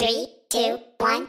Three, two, one.